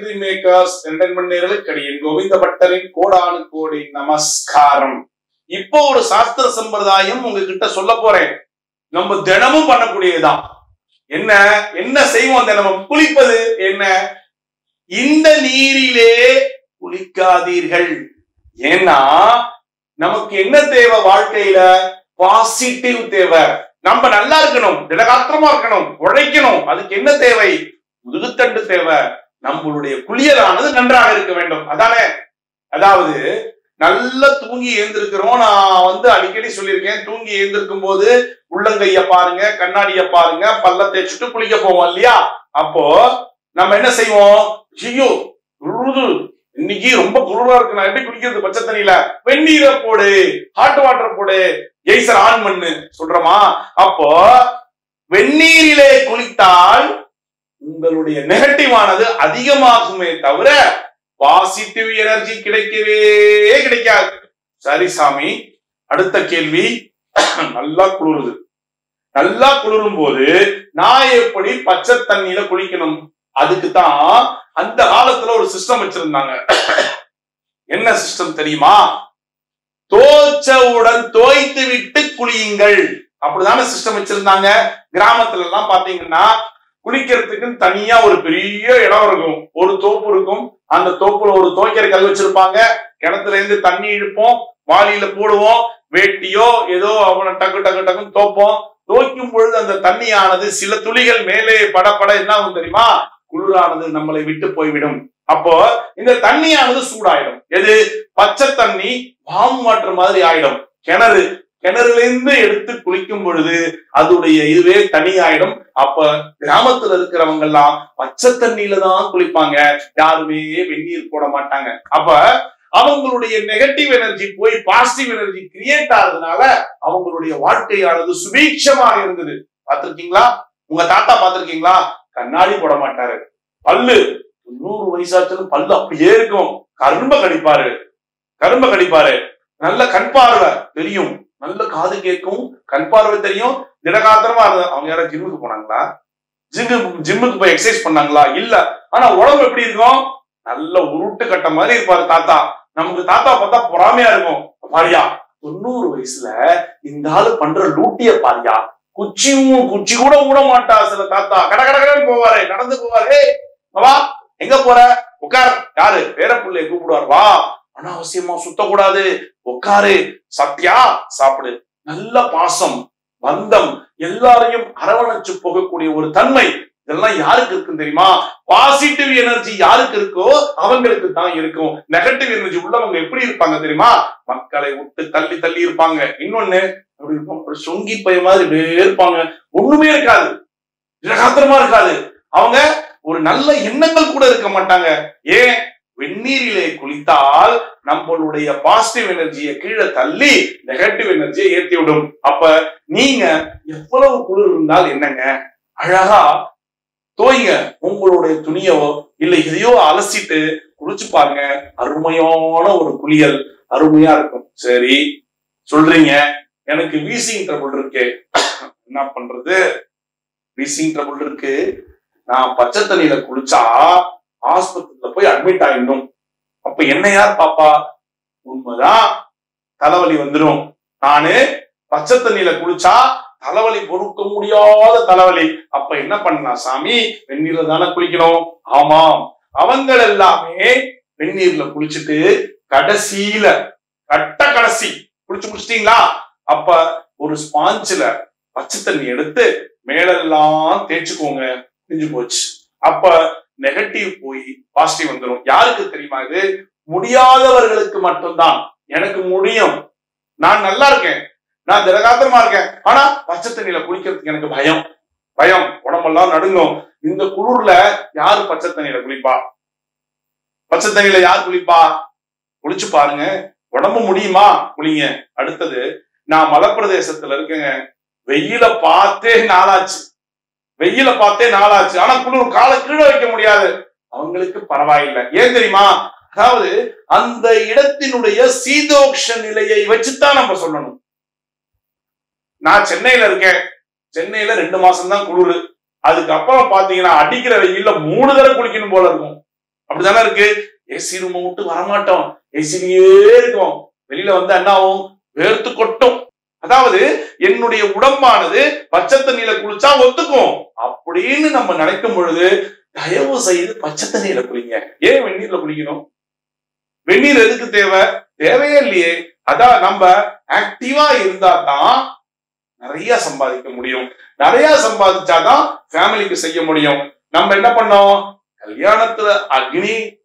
Dream makers entertainment நேர்களுக்கு அடியேன் கோவிந்த பட்டரின் கோடானு கோடி நமஸ்காரம் இப்போ ஒரு சாஸ்திர சம்பிரதாயம் உங்ககிட்ட சொல்ல போறேன். நம்ம தினமும் பண்ணக்கூடியதுதான். என்ன என்ன செய்வோம் தினமும்? குளிப்பது என்ன? இந்த நீரிலே குளிக்காதீர்கள். ஏன்னா நமக்கு என்ன தேவை வாழ்க்கையில? பாசிட்டிவ் தேவை. நம்ம நல்லா இருக்கணும் திடகாத்திரமா இருக்கணும் உழைக்கணும். அதுக்கு என்ன தேவை? முதுகுத்தண்டு தேவை. நம்மளுடைய குளியலானது நன்றாக இருக்க வேண்டும். அதானே? அதாவது நல்லா தூங்கி எழுந்திருக்கிறோம். நான் வந்து அடிக்கடி சொல்லியிருக்கேன் தூங்கி எழுந்திருக்கும் போது உள்ளங்கைய பாருங்க கண்ணாடிய பாருங்க பல்ல தேய்ச்சிட்டு குளிக்க போவோம் இல்லையா? அப்போ நம்ம என்ன செய்வோம்? ஐயோ உருது இன்னைக்கு ரொம்ப குளிரா இருக்கு. நான் எப்படி குடிக்கிறது பச்சை தண்ணியில வெந்நீரை போடு ஹாட் வாட்டர் போடு. ஜெய்சர் ஆன் பண்ணு. சொல்றோமா? அப்போ வெந்நீரிலே குளித்தால் உங்களுடைய நெகட்டிவ் ஆனது அதிகமாகுமே தவிர பாசிட்டிவ் எனர்ஜி கிடைக்கவே கிடைக்காது. சரி சாமி அடுத்த கேள்வி. நல்லா குளிருது. நல்லா குளிரும் போது நான் எப்படி பச்சை தண்ணியில குளிக்கணும்? அதுக்கு தான் அந்த காலத்துல ஒரு சிஸ்டம் வச்சிருந்தாங்க. என்ன சிஸ்டம் தெரியுமா? தோச்சவுடன் தோய்த்து விட்டு குளியுங்கள். அப்படிதானே சிஸ்டம் வச்சிருந்தாங்க. கிராமத்துல எல்லாம் பாத்தீங்கன்னா குளிக்கிறதுக்குன்னு தனியா ஒரு பெரிய இடம் இருக்கும். ஒரு தோப்பு இருக்கும். அந்த தோப்புல ஒரு துவைக்கிற கல் வச்சிருப்பாங்க. கிணத்துல இருந்து தண்ணி இழுப்போம். வாளியில போடுவோம். வேட்டியோ ஏதோ அவனை டக்கு டக்கு டக்குன்னு தோப்போம் துவைக்கும் பொழுது அந்த தண்ணியானது சில துளிகள் மேலே பட பட என்ன ஆகும் தெரியுமா? குளிரானது நம்மளை விட்டு போய்விடும். அப்போ இந்த தண்ணியானது சூடாயிடும். எது? பச்சை தண்ணி பாம் வாட்டர் மாதிரி ஆயிடும். கிணறு கிணறுல இருந்து எடுத்து குளிக்கும் பொழுது அதுடைய இதுவே தனி ஆயிடும் அப்ப கிராமத்துல இருக்கிறவங்க எல்லாம் பச்சை தண்ணியில தான் குளிப்பாங்க. யாருமே வெந்நீர் போட மாட்டாங்க. அப்ப அவங்களுடைய நெகட்டிவ் எனர்ஜி போய் பாசிட்டிவ் எனர்ஜி கிரியேட் ஆகுறதுனால அவங்களுடைய வாழ்க்கையானது சுபீட்சமாக இருந்தது. பார்த்திருக்கீங்களா? உங்க தாத்தா பார்த்திருக்கீங்களா? கண்ணாடி போட மாட்டாரு. பல்லு. நூறு வயசாச்சும் பல்லு அப்படியே இருக்கும். கரும்ப கடிப்பாரு. கரும்ப கடிப்பாரு. நல்ல கண் பார்வை தெரியும். நல்ல காது கேட்கும் கண் பார்வை தெரியும் திடகாத்திரமா இருந்தது அவங்க யாராவது ஜிம்முக்கு போனாங்களா? ஜிம்மு ஜிம்முக்கு போய் எக்ஸசைஸ் பண்ணாங்களா? இல்ல. ஆனா உடம்பு எப்படி இருக்கும்? நல்ல உருட்டு கட்ட மாதிரி இருப்பாரு தாத்தா. நமக்கு தாத்தா பார்த்தா பொறாமையா இருக்கும். பாரியா தொண்ணூறு வயசுல இந்த ஆளு பண்ற லூட்டிய பாரியா. குச்சியும் குச்சி கூட விட மாட்டா சில தாத்தா. கட கட கடன்னு போவாரு. நடந்து போவாரு. வா எங்க போற? உட்கார். யாரு? பேர பிள்ளைய கூப்பிடுவார். வா. அனாவசியமா சுத்தக்கூடாது. உட்காரு சாப்பிட்டியா சாப்பிடு. நல்ல பாசம் பந்தம் எல்லாரையும் அரவணைச்சு போகக்கூடிய ஒரு தன்மை இதெல்லாம் யாருக்கு இருக்கும் தெரியுமா? பாசிட்டிவ் எனர்ஜி யாருக்கு இருக்கோ அவங்களுக்கு தான் இருக்கும். நெகட்டிவ் எனர்ஜி உள்ளவங்க எப்படி இருப்பாங்க தெரியுமா? மக்களை விட்டு தள்ளி தள்ளி இருப்பாங்க. இன்னொன்னு அப்படி இருப்பாங்க ஒரு சொங்கி பைய மாதிரி இருப்பாங்க. ஒண்ணுமே இருக்காது. திடகாத்திரமா இருக்காது. அவங்க ஒரு நல்ல எண்ணங்கள் கூட இருக்க மாட்டாங்க. ஏன்? வெந்நீரிலே குளித்தால் நம்மளுடைய பாசிட்டிவ் எனர்ஜியை கீழே தள்ளி நெகட்டிவ் எனர்ஜியை ஏத்தி விடும். அப்ப நீங்க எவ்வளவு குளிர் இருந்தால் என்னங்க? அழகா தோய்ங்க. உங்களுடைய துணியோ இல்ல எதையோ அலசிட்டு குளிச்சு பாருங்க. அருமையான ஒரு குளியல் அருமையா இருக்கும். சரி சொல்றீங்க. எனக்கு வீசிங் ட்ரபுள் இருக்கு. என்ன பண்றது? வீசிங் ட்ரபுள் இருக்கு. நான் பச்சை தண்ணியில குளிச்சா ஆஸ்பத்திரியில போய் அட்மிட் ஆயிடணும். அப்ப என்ன யார் பாப்பா? உண்மைதான். தலைவலி வந்துடும் நானு பச்சை தண்ணியில குளிச்சா தலைவலி பொறுக்க முடியாத தலைவலி. அப்ப என்ன பண்ணலாம் சாமி? வெந்நீர்ல தானே குளிக்கணும். ஆமாம். அவங்க எல்லாமே வெந்நீர்ல குளிச்சுட்டு கடைசியில கட்ட கடைசி குளிச்சு குளிச்சிட்டீங்களா அப்ப ஒரு ஸ்பாஞ்சில பச்சை தண்ணி எடுத்து மேலெல்லாம் தேய்ச்சுக்கோங்க. பிஞ்சு போச்சு. அப்ப நெகட்டிவ் போய் பாசிட்டிவ் வந்துடும் யாருக்கு தெரியுமா இது? முடியாதவர்களுக்கு மட்டும்தான். எனக்கு முடியும். நான் நல்லா இருக்கேன். நான் திரகாத்திரமா இருக்கேன். ஆனா பச்சை தண்ணியில குளிக்கிறதுக்கு எனக்கு பயம். பயம். உடம்பெல்லாம் நடுங்கும். இந்த குளிர்ல யாரு பச்சை தண்ணியில குளிப்பா? பச்சை தண்ணியில யார் குளிப்பா? குளிச்சு பாருங்க. உடம்பு முடியுமா? குளிங்க. அடுத்தது நான் மலப்பிரதேசத்துல இருக்கேங்க. வெயில பார்த்தே நாளாச்சு. வெயில பார்த்தே நாளாச்சு. ஆனா குளிர் காலை கீழே வைக்க முடியாது. அவங்களுக்கு பரவாயில்லை. ஏன் தெரியுமா? அதாவது அந்த இடத்தினுடைய சீதோக்ஷ நிலையை வச்சுதான் நம்ம சொல்லணும். நான் சென்னையில இருக்கேன். சென்னையில ரெண்டு மாசம் தான் குளிர் அதுக்கப்புறம் பாத்தீங்கன்னா அடிக்கிற வெயில்ல மூணு தடவை குளிக்கணும் போல இருக்கும். அப்படிதானே இருக்கு? ஏசி ரூம் விட்டு வரமாட்டோம். ஏசிலேயே இருக்கும். வெளியில வந்து என்ன ஆகும்? வேர்த்து கொட்டும். அதாவது என்னுடைய உடம்பானது பச்சை தண்ணியில குளிச்சா ஒத்துக்கும். அப்படின்னு நம்ம நினைக்கும் பொழுது தயவு செய்து பச்சை தண்ணியில குளிங்க. ஏன் வெந்நீர்ல குளிக்கணும்? வெந்நீர் எதுக்கு தேவை? தேவையே இல்லையே. அதான் நம்ம ஆக்டிவா இருந்தா தான் நிறைய சம்பாதிக்க முடியும். நிறைய சம்பாதிச்சாதான் ஃபேமிலிக்கு செய்ய முடியும். நம்ம என்ன பண்ணோம்? கல்யாணத்துல அக்னி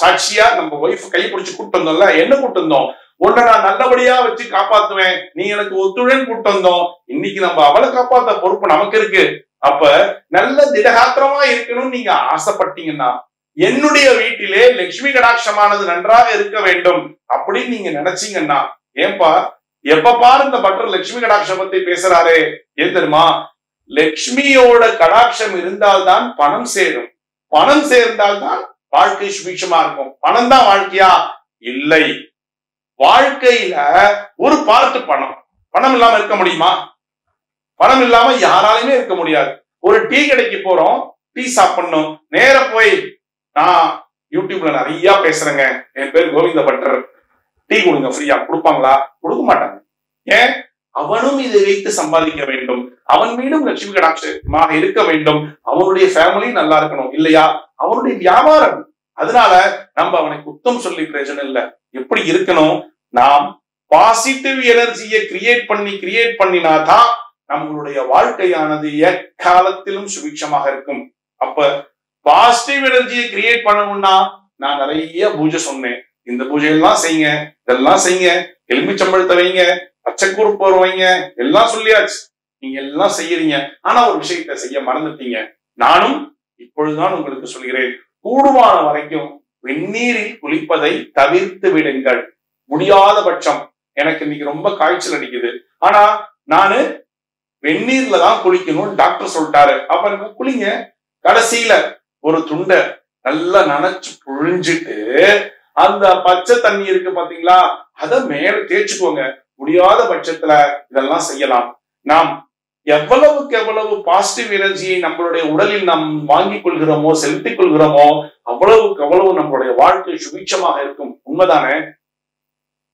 சாட்சியா நம்ம ஒய்ஃப் கை பிடிச்சு கூப்பிட்டு வந்தோம்ல என்ன கூப்பிட்டு வந்தோம்? உன்னை நான் நல்லபடியா வச்சு காப்பாத்துவேன். நீ எனக்கு ஒத்துழைப்பு கூட்டு வந்தோம் இன்னைக்கு நம்ம அவளை காப்பாத்த பொறுப்பு நமக்கு இருக்கு. அப்ப நல்ல திடகாத்திரமா இருக்கணும்னு நீங்க ஆசைப்பட்டீங்கன்னா என்னுடைய வீட்டிலே லட்சுமி கடாட்சமானது நன்றாக இருக்க வேண்டும் அப்படின்னு நீங்க நினைச்சீங்கன்னா ஏன்பா எப்ப பாரு இந்த பட்டர் லட்சுமி கடாட்சம் பத்தி பேசுறாரே. ஏன் தெரியுமா? லட்சுமியோட கடாட்சம் இருந்தால்தான் பணம் சேரும். பணம் சேர்ந்தால்தான் வாழ்க்கை சுபிக்ஷமா இருக்கும். பணம் தான் வாழ்க்கையா? இல்லை. வாழ்க்கையில ஒரு பார்த்து பணம். பணம் இல்லாம இருக்க முடியுமா? பணம் இல்லாம யாராலையுமே இருக்க முடியாது. ஒரு டீ கடைக்கு போறோம் டீ சாப்பிடணும். நேர போய் நான் யூடியூப்ல நிறைய பேசுறேங்க. என் பேர் கோவிந்த பட்டர். டீ கொடுங்க ஃப்ரீயா. கொடுப்பாங்களா? கொடுக்க மாட்டாங்க. ஏன்? அவனும் இதை வைத்து சம்பாதிக்க வேண்டும். அவன் மீண்டும் லட்சுமி கடாட்சமாக இருக்க வேண்டும். அவனுடைய ஃபேமிலி நல்லா இருக்கணும் இல்லையா? அவனுடைய வியாபாரம். அதனால நம்ம அவனை குத்தம் சொல்லி பிரயோஜனம் இல்லை. எப்படி இருக்கணும்? நாம் பாசிட்டிவ் எனர்ஜியை கிரியேட் பண்ணி கிரியேட் பண்ணினாதான் நம்மளுடைய வாழ்க்கையானது எக்காலத்திலும் சுபிக்ஷமாக இருக்கும். அப்ப பாசிட்டிவ் எனர்ஜியை கிரியேட் பண்ணணும்னா நான் நிறைய பூஜை சொன்னேன். இந்த பூஜையெல்லாம் செய்யுங்க இதெல்லாம் செய்யுங்க எலுமிச்சம்பழத்தை வைங்க பச்சைக்கூறு வைங்க எல்லாம் சொல்லியாச்சு. நீங்க எல்லாம் செய்யறீங்க. ஆனா ஒரு விஷயத்தை செய்ய மறந்துட்டீங்க. நானும் இப்பொழுதுதான் உங்களுக்கு சொல்கிறேன். கூடுமான வரைக்கும் வெந்நீரில் குளிப்பதை தவிர்த்து விடுங்கள். முடியாத பட்சம். எனக்கு இன்னைக்கு ரொம்ப காய்ச்சல் அடிக்குது. ஆனா நானு வெந்நீர்ல தான் குளிக்கணும்னு டாக்டர் சொல்லிட்டாரு. அப்ப எனக்கு குளிங்க. கடைசியில ஒரு துண்டை நல்லா நனைச்சு புழிஞ்சிட்டு அந்த பச்சை தண்ணி இருக்கு பாத்தீங்களா? அத மேல தேய்ச்சுக்கோங்க. முடியாத பட்சத்துல இதெல்லாம் செய்யலாம். நாம் எவ்வளவுக்கு எவ்வளவு பாசிட்டிவ் எனர்ஜியை நம்மளுடைய உடலில் நாம் வாங்கிக் கொள்கிறோமோ செலுத்திக் கொள்கிறோமோ அவ்வளவுக்கு அவ்வளவு நம்மளுடைய வாழ்க்கை சுபிட்சமாக இருக்கும். உண்மைதானே?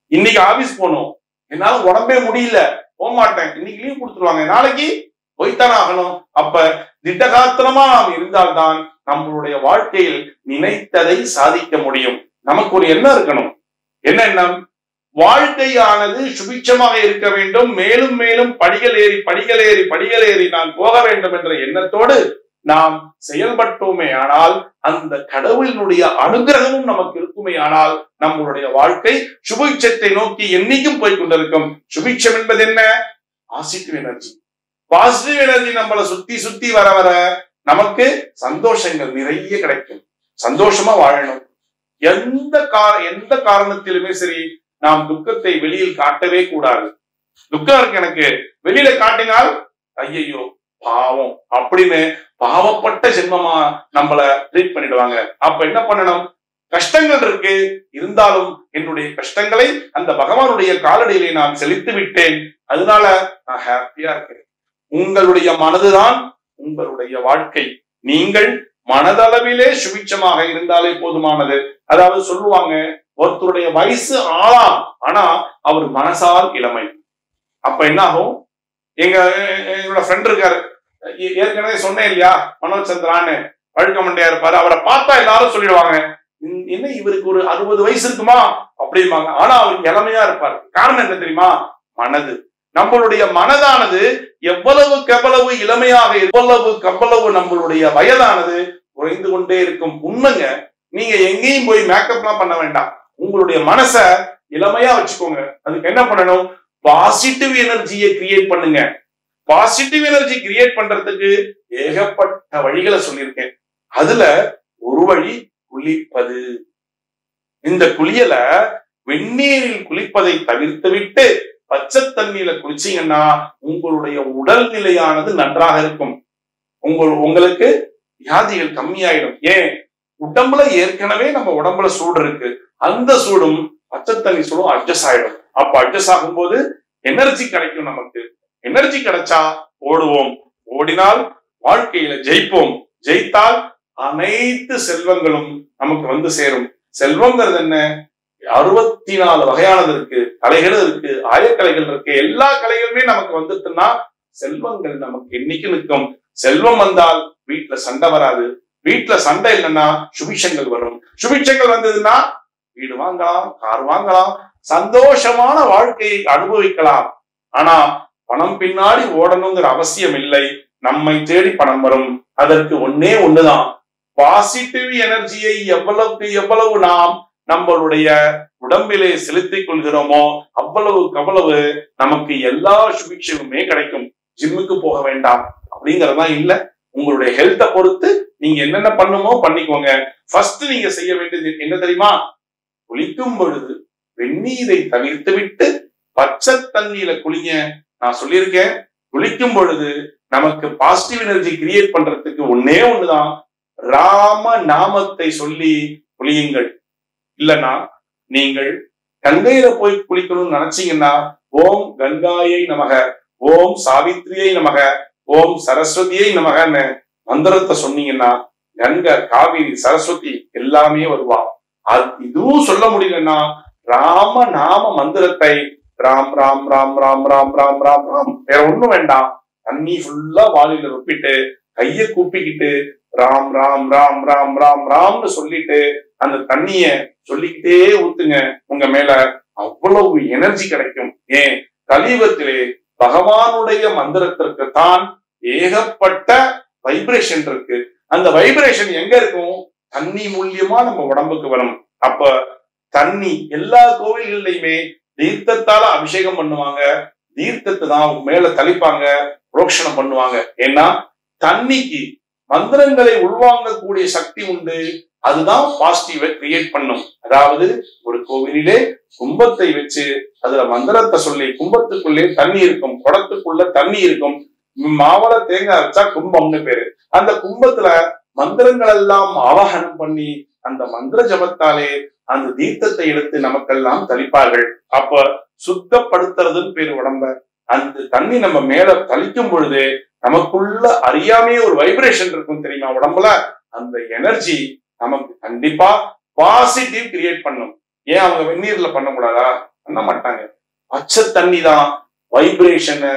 இன்னைக்கு ஆபீஸ் போகணும் என்னால உடம்பே முடியல. போக மாட்டேன் இன்னைக்கு லீவ் கொடுத்துருவாங்க. நாளைக்கு போய்த்தானே ஆகணும். அப்ப திட்டகாத்திரமா நாம் இருந்தால்தான் நம்மளுடைய வாழ்க்கையில் நினைத்ததை சாதிக்க முடியும். நமக்கு ஒரு எண்ணம் இருக்கணும். என்ன எண்ணம்? வாழ்க்கையானது சுபிட்சமாக இருக்க வேண்டும். மேலும் மேலும் படிகள் ஏறி படிகள் ஏறி படிகள் ஏறி நான் போக வேண்டும் என்ற எண்ணத்தோடு நாம் செயல்பட்டோமே ஆனால் அந்த கடவுளினுடைய அனுகிரகமும் நமக்கு இருக்குமே ஆனால் நம்மளுடைய வாழ்க்கை சுபிட்சத்தை நோக்கி என்னைக்கும் போய் கொண்டிருக்கும். சுபிட்சம் என்பது என்ன? Positive energy. பாசிட்டிவ் எனர்ஜி நம்மளை சுத்தி சுத்தி வர வர நமக்கு சந்தோஷங்கள் நிறைய கிடைக்கும். சந்தோஷமா வாழணும். எந்த கார எந்த காரணத்திலுமே சரி நாம் துக்கத்தை வெளியில் காட்டவே கூடாது. துக்கம் இருக்கு எனக்கு. வெளியில காட்டினால் ஐயையோ பாவம் அப்படின்னு பாவப்பட்ட ஜென்மமா நம்மள ட்ரீட் பண்ணிடுவாங்க. அப்ப என்ன பண்ணணும்? கஷ்டங்கள் இருக்கு. இருந்தாலும் என்னுடைய கஷ்டங்களை அந்த பகவானுடைய காலடியிலே நான் செலுத்தி விட்டேன். அதனால நான் ஹாப்பியா இருக்கேன் உங்களுடைய மனதுதான் உங்களுடைய வாழ்க்கை. நீங்கள் மனதளவிலே சுபிட்சமாக இருந்தாலே போதுமானது. அதாவது சொல்லுவாங்க ஒருத்தருடைய வயசு ஆளாம் ஆனா அவர் மனசால் இளமை. அப்ப என்ன ஆகும் எங்க என்னோட ஃப்ரெண்ட் இருக்காரு. ஏ- ஏற்கனவே சொன்னேன் இல்லையா? மனோஜ் சந்திரான்னு. பழுக்கமண்டையா இருப்பாரு. அவரை பார்த்தா எல்லாரும் சொல்லிடுவாங்க என்ன இவருக்கு ஒரு அறுபது வயசு இருக்குமா? அப்படிம்பாங்க. ஆனா அவர் இளமையா இருப்பார். காரணம் என்ன தெரியுமா? மனது. நம்மளுடைய மனதானது எவ்வளவு கவ்வளவு இளமையாக எவ்வளவு கவ்வளவு நம்மளுடைய வயதானது குறைந்து கொண்டே இருக்கும். உண்மைங்க நீங்க எங்கேயும் போய் மேக்கப்லாம் பண்ண வேண்டாம். உங்களுடைய மனச இளமையா வச்சுக்கோங்க. அதுக்கு என்ன பண்ணணும்? பாசிட்டிவ் எனர்ஜியை கிரியேட் பண்ணுங்க. பாசிட்டிவ் எனர்ஜி கிரியேட் பண்றதுக்கு ஏகப்பட்ட வழிகளை சொல்லியிருக்கேன். அதுல ஒரு வழி குளிப்பது. இந்த குளியல வெந்நீரில் குளிப்பதை தவிர்த்து விட்டு பச்சை தண்ணியில குளிச்சீங்கன்னா உங்களுடைய உடல் நிலையானது நன்றாக இருக்கும். உங்கள் உங்களுக்கு வியாதிகள் கம்மியாயிடும். ஏன்? உடம்புல ஏற்கனவே நம்ம உடம்புல சூடு இருக்கு. அந்த சூடும் பச்சை தண்ணி சூடும் அட்ஜஸ்ட் ஆயிடும். அப்ப அட்ஜஸ்ட் ஆகும்போது எனர்ஜி கிடைக்கும் நமக்கு. எனர்ஜி கிடைச்சா ஓடுவோம். ஓடினால் வாழ்க்கையில ஜெயிப்போம். ஜெயித்தால் அனைத்து செல்வங்களும் நமக்கு வந்து சேரும். செல்வங்கிறது என்ன? அறுபத்தி நாலு வகையானது இருக்கு. கலைகள் இருக்கு. ஆயக்கலைகள் இருக்கு. எல்லா கலைகளுமே நமக்கு வந்துட்டுன்னா செல்வங்கள் நமக்கு என்னைக்கு நிற்கும்? செல்வம் வந்தால் வீட்டுல சண்டை வராது. வீட்டுல சண்டை இல்லைன்னா சுபிஷங்கள் வரும். சுபிஷங்கள் வந்ததுன்னா வீடு வாங்கலாம் கார் வாங்கலாம் சந்தோஷமான வாழ்க்கையை அனுபவிக்கலாம். ஆனா பணம் பின்னாடி ஓடணுங்கிற அவசியம் இல்லை. நம்மை தேடி பணம் வரும். அதற்கு ஒன்னே ஒண்ணுதான். பாசிட்டிவ் எனர்ஜியை எவ்வளவுக்கு எவ்வளவு நாம் நம்மளுடைய உடம்பிலே செலுத்திக் கொள்கிறோமோ அவ்வளவு கவ்வளவு நமக்கு எல்லா சுபிக்ஷமுமே கிடைக்கும். ஜிம்முக்கு போக வேண்டாம் அப்படிங்கறதா இல்ல. உங்களுடைய ஹெல்த்தை பொறுத்து நீங்க என்னென்ன பண்ணுமோ பண்ணிக்கோங்க. ஃபர்ஸ்ட் நீங்க செய்ய வேண்டியது என்ன தெரியுமா? குளிக்கும் பொழுது வெந்நீரை தவிர்த்து விட்டு பச்சை தண்ணியில குளிங்க. நான் சொல்லியிருக்கேன். குளிக்கும் பொழுது நமக்கு பாசிட்டிவ் எனர்ஜி கிரியேட் பண்றதுக்கு ஒன்னே ஒண்ணுதான். ராம நாமத்தை சொல்லி குளியுங்கள். இல்லனா நீங்கள் கங்கையில போய் குளிக்கணும்னு நினைச்சீங்கன்னா ஓம் கங்காயை நமக ஓம் சாவித்ரியை நமக ஓம் சரஸ்வதியை நமகன்னு மந்திரத்தை சொன்னீங்கன்னா கங்கை காவிரி சரஸ்வதி எல்லாமே வருவா அது இதுவும் சொல்ல முடியலன்னா ராம நாம மந்திரத்தை ராம் ராம் ராம் ராம் ராம் ராம் ராம் ராம் வேற ஒண்ணும் வேண்டாம் தண்ணி ஃபுல்லா வாலியில ரொப்பிட்டு கைய கூப்பிக்கிட்டு ராம் ராம் ராம் ராம் ராம் ராம்னு சொல்லிட்டு அந்த தண்ணிய சொல்லிக்கிட்டே ஊத்துங்க உங்க மேல அவ்வளவு எனர்ஜி கிடைக்கும் ஏன் கலியுகத்திலே பகவானுடைய மந்திரத்திற்கு தான் ஏகப்பட்ட வைப்ரேஷன் இருக்கு அந்த வைப்ரேஷன் எங்க இருக்கும் தண்ணி மூலியமா நம்ம உடம்புக்கு வரும். அப்ப தண்ணி எல்லா கோவில்கள்லயுமே தீர்த்தத்தால அபிஷேகம் பண்ணுவாங்க. தீர்த்தத்தை தான் மேல தெளிப்பாங்க புரோக்ஷணம் பண்ணுவாங்க. ஏன்னா தண்ணிக்கு மந்திரங்களை உள்வாங்கக்கூடிய சக்தி உண்டு. அதுதான் பாசிட்டிவை கிரியேட் பண்ணும். அதாவது ஒரு கோவிலிலே கும்பத்தை வச்சு அதுல மந்திரத்தை சொல்லி கும்பத்துக்குள்ளே தண்ணி இருக்கும் குடத்துக்குள்ள தண்ணி இருக்கும். மாவள தேங்காய் வச்சா கும்பம்னு பேரு. அந்த கும்பத்துல மந்திரங்கள் எல்லாம் ஆவாகனம் பண்ணி அந்த மந்திர ஜபத்தாலே அந்த தீர்த்தத்தை எடுத்து நமக்கெல்லாம் தளிப்பார்கள் அப்ப சுத்தப்படுத்துறதுன்னு பேரு உடம்ப. அந்த தண்ணி நம்ம மேல தளிக்கும் பொழுது நமக்குள்ள அறியாமையே ஒரு வைப்ரேஷன் இருக்கும் தெரியுமா உடம்புல? அந்த எனர்ஜி நமக்கு கண்டிப்பா பாசிட்டிவ் கிரியேட் பண்ணும். ஏன் அவங்க வெந்நீர்ல பண்ணக்கூடாதா? பண்ண மாட்டாங்க. பச்சை தண்ணி தான் வைப்ரேஷனை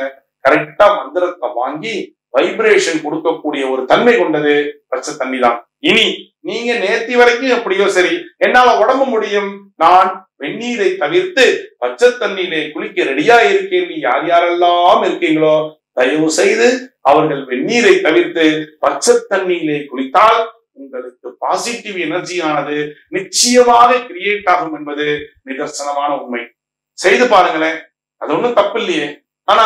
கரெக்டா மந்திரத்தை வாங்கி வைப்ரேஷன் கொடுக்கக்கூடிய ஒரு தன்மை கொண்டது பச்சை தண்ணி தான். இனி நீங்க நேத்தி வரைக்கும் எப்படியோ சரி என்னால உடம்பு முடியும். நான் வெந்நீரை தவிர்த்து பச்சை தண்ணீரை குளிக்க ரெடியா இருக்கேன். நீ யார் யாரெல்லாம் இருக்கீங்களோ தயவு செய்து அவர்கள் வெந்நீரை தவிர்த்து பச்சை தண்ணீரை குளித்தால் உங்களுக்கு பாசிட்டிவ் எனர்ஜியானது நிச்சயமாக கிரியேட் ஆகும் என்பது நிதர்சனமான உண்மை. செய்து பாருங்களேன் அது ஒண்ணும் தப்பு இல்லையே ஆனா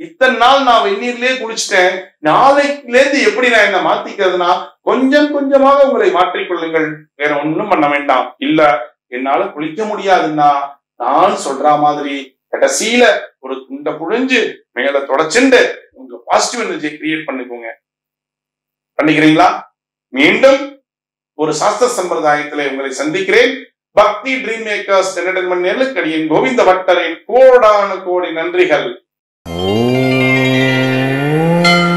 இத்தனை நாள் நான் வெந்நீர்லயே குளிச்சிட்டேன். நாளைக்குல இருந்து எப்படி நான் என்ன மாத்திக்கிறதுனா கொஞ்சம் கொஞ்சமாக உங்களை மாற்றிக்கொள்ளுங்கள் வேற ஒண்ணும் பண்ண வேண்டாம். இல்ல என்னால குளிக்க முடியாதுன்னா நான் சொல்ற மாதிரி கடைசியில ஒரு துண்டை புழிஞ்சு மேல தொடச்சுண்டு உங்க பாசிட்டிவ் எனர்ஜியை கிரியேட் பண்ணிக்கோங்க. பண்ணிக்கிறீங்களா? மீண்டும் ஒரு சாஸ்திர சம்பிரதாயத்திலே உங்களை சந்திக்கிறேன். பக்தி ட்ரீம் மேக்கர்ஸ் என்டர்டைன்மெண்ட் நெல்லுக்கடியின் கோவிந்த பட்டரின் கோடான கோடி நன்றிகள். Música